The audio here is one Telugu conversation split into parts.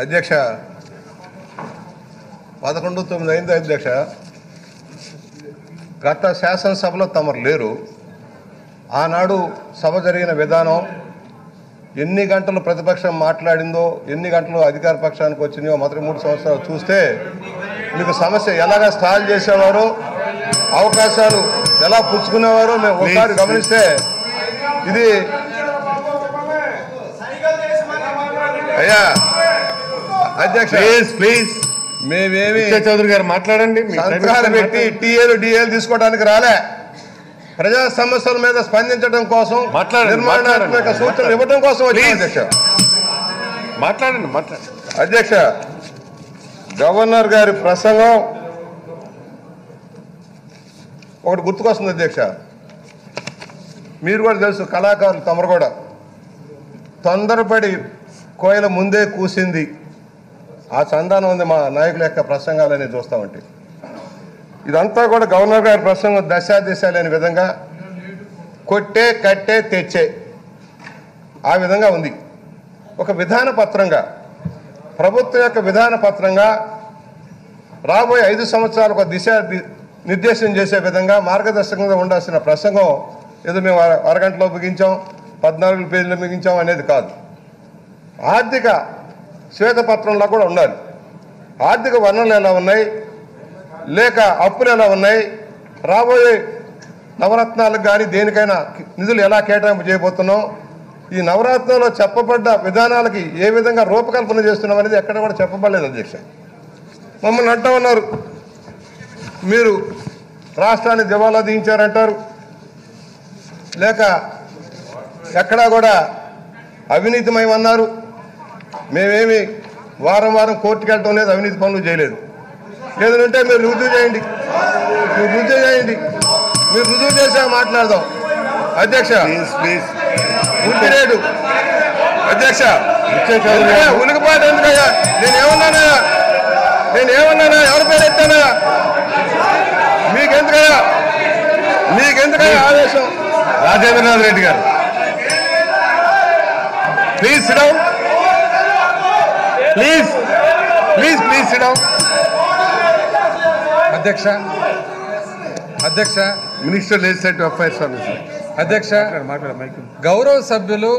అధ్యక్ష. పదకొండు తొమ్మిది అయింది అధ్యక్ష. గత శాసనసభలో తమరు లేరు. ఆనాడు సభ జరిగిన విధానం ఎన్ని గంటలు ప్రతిపక్షం మాట్లాడిందో ఎన్ని గంటలు అధికార పక్షానికి వచ్చినాయో మొదటి మూడు సంవత్సరాలు చూస్తే మీకు సమస్య ఎలాగ స్టాల్ చేసేవారో అవకాశాలు ఎలా పుచ్చుకునేవారో మేము ఒకసారి గమనిస్తే ఇది అయ్యా అధ్యక్ష ప్లీజ్ ప్లీజ్ మేమేమి చౌదరి గారు మాట్లాడండి. మీ టైం సంతకాలు ఇస్తే పెట్టి టీఏలు డిఏలు తీసుకోవడానికి రాలే. ప్రజా సమస్యల మీద స్పందించడం కోసం నిర్మాణాత్మక. సూచనలు ఇవ్వడం కోసం. అధ్యక్ష. మాట్లాడండి మాట్లాడండి. అధ్యక్ష గవర్నర్ గారి ప్రసంగం ఒకటి గుర్తుకొస్తుంది అధ్యక్ష. మీరు కూడా తెలుసు కళాకారులు తమరు కూడా. తొందరపడి కోయిల ముందే కూసింది. ఆ చందానం ఉంది మా నాయకుల యొక్క ప్రసంగాలని చూస్తా ఉంటే ఇదంతా కూడా గవర్నర్ గారి ప్రసంగం దశా దిశ లేని విధంగా కొట్టే కట్టే తెచ్చే ఆ విధంగా ఉంది. ఒక విధాన పత్రంగా ప్రభుత్వం యొక్క విధాన పత్రంగా రాబోయే ఐదు సంవత్సరాలు ఒక దిశ నిర్దేశం చేసే విధంగా మార్గదర్శకంగా ఉండాల్సిన ప్రసంగం ఏదో మేము అరగంటలో ముగించాం పద్నాలుగు పేజీలో ముగించాం అనేది కాదు. ఆర్థిక శ్వేతపత్రంలో కూడా ఉండాలి. ఆర్థిక వనరులు ఎలా ఉన్నాయి? లేక అప్పులు ఎలా ఉన్నాయి? రాబోయే నవరత్నాలకు కానీ దేనికైనా నిధులు ఎలా కేటాయింపు చేయబోతున్నాం? ఈ నవరత్నంలో చెప్పబడ్డ విధానాలకి ఏ విధంగా రూపకల్పన చేస్తున్నాం అనేది ఎక్కడ కూడా చెప్పబడలేదు అధ్యక్ష. మమ్మల్ని అంటా ఉన్నారు. మీరు రాష్ట్రాన్ని దివాలా దించారంటారు. లేక ఎక్కడా కూడా అవినీతిమయమన్నారు మేమేమి వారం వారం కోర్టుకు వెళ్ళటం లేదు అవినీతి పనులు చేయలేదు. ఏదంటే మీరు రుజువు చేయండి. మీరు రుజువు చేయండి. మీరు రుజువు చేసా మాట్లాడదాం. అధ్యక్ష. ఉట్టిరేడు అధ్యక్ష? ఉలికిపాటు ఎందుకయ్యా నేను ఏమన్నానా నేను ఏమన్నానా ఎవరి పేరు ఎత్తానా? మీకెందుకయ్యా? మీకెందుకయ్యా ఆవేశం Rajendranath Reddy garu. Please sit down please please please sit down అధ్యక్ష అధ్యక్ష మినిస్టర్ లెజిస్లేటివ్ అఫైర్స్ అధ్యక్ష గౌరవ సభ్యులు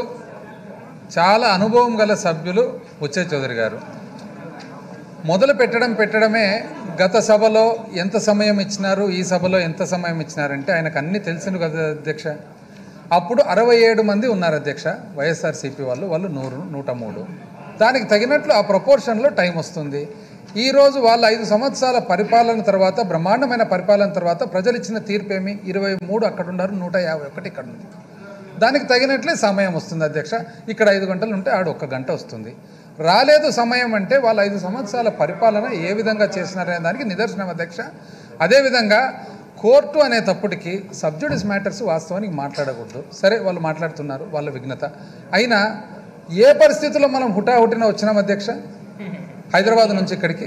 చాలా అనుభవం గల సభ్యులు ఉచ్చే చౌదరి గారు. మొదలు పెట్టడం పెట్టడమే గత సభలో ఎంత సమయం ఇచ్చినారు ఈ సభలో ఎంత సమయం ఇచ్చినారంటే ఆయనకు అన్నీ తెలిసిన కదా అధ్యక్ష. అప్పుడు అరవై ఏడు మంది ఉన్నారు అధ్యక్ష వైఎస్ఆర్సీపీ వాళ్ళు వాళ్ళు నూరు నూట మూడు. దానికి తగినట్లు ఆ ప్రపోర్షన్లో టైం వస్తుంది. ఈరోజు వాళ్ళ ఐదు సంవత్సరాల పరిపాలన తర్వాత బ్రహ్మాండమైన పరిపాలన తర్వాత ప్రజలు ఇచ్చిన తీర్పు ఏమి? ఇరవై మూడు అక్కడ ఉన్నారు నూట యాభై ఒకటి ఇక్కడ ఉంది. దానికి తగినట్లే సమయం వస్తుంది అధ్యక్ష. ఇక్కడ ఐదు గంటలు ఉంటే ఆడ ఒక్క గంట వస్తుంది. రాలేదు సమయం అంటే వాళ్ళ ఐదు సంవత్సరాల పరిపాలన ఏ విధంగా చేసినారనే దానికి నిదర్శనం అధ్యక్ష. అదేవిధంగా కోర్టు అనే తప్పటికి సబ్జుడిస్ మ్యాటర్స్ వాస్తవానికి మాట్లాడకూడదు. సరే వాళ్ళు మాట్లాడుతున్నారు వాళ్ళ విఘ్నత. అయినా ఏ పరిస్థితుల్లో మనం హుటాహుటిన వచ్చినాం అధ్యక్ష? హైదరాబాద్ నుంచి ఇక్కడికి.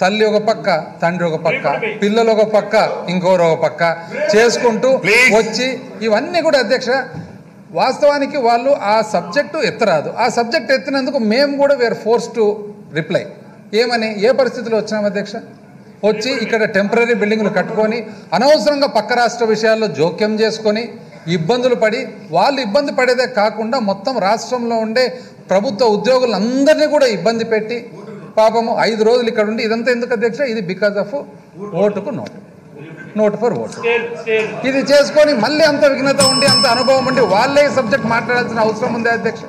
తల్లి ఒక పక్క తండ్రి ఒక పక్క పిల్లలు ఒక పక్క ఇంకోరు ఒక పక్క చేసుకుంటూ. వచ్చి ఇవన్నీ కూడా అధ్యక్ష వాస్తవానికి వాళ్ళు ఆ సబ్జెక్టు ఎత్తరాదు. ఆ సబ్జెక్ట్ ఎత్తినందుకు మేము కూడా వేర్ ఫోర్స్ టు రిప్లై ఏమని? ఏ పరిస్థితిలో వచ్చినాం అధ్యక్ష? వచ్చి ఇక్కడ టెంపరీ బిల్డింగ్లు కట్టుకొని అనవసరంగా పక్క రాష్ట్ర విషయాల్లో జోక్యం చేసుకొని ఇబ్బందులు పడి వాళ్ళు ఇబ్బంది పడేదే కాకుండా మొత్తం రాష్ట్రంలో ఉండే ప్రభుత్వ ఉద్యోగులందరినీ కూడా ఇబ్బంది పెట్టి పాపము ఐదు రోజులు ఇక్కడ ఉండి ఇదంతా ఎందుకు అధ్యక్ష? ఇది బికాజ్ ఆఫ్ ఓటుకు నోటు. నోట్ ఫర్ ఓటు ఇది చేసుకొని మళ్ళీ అంత విఘ్నత ఉండి అంత అనుభవం ఉండి వాళ్ళే సబ్జెక్ట్ మాట్లాడాల్సిన అవసరం ఉంది అధ్యక్ష?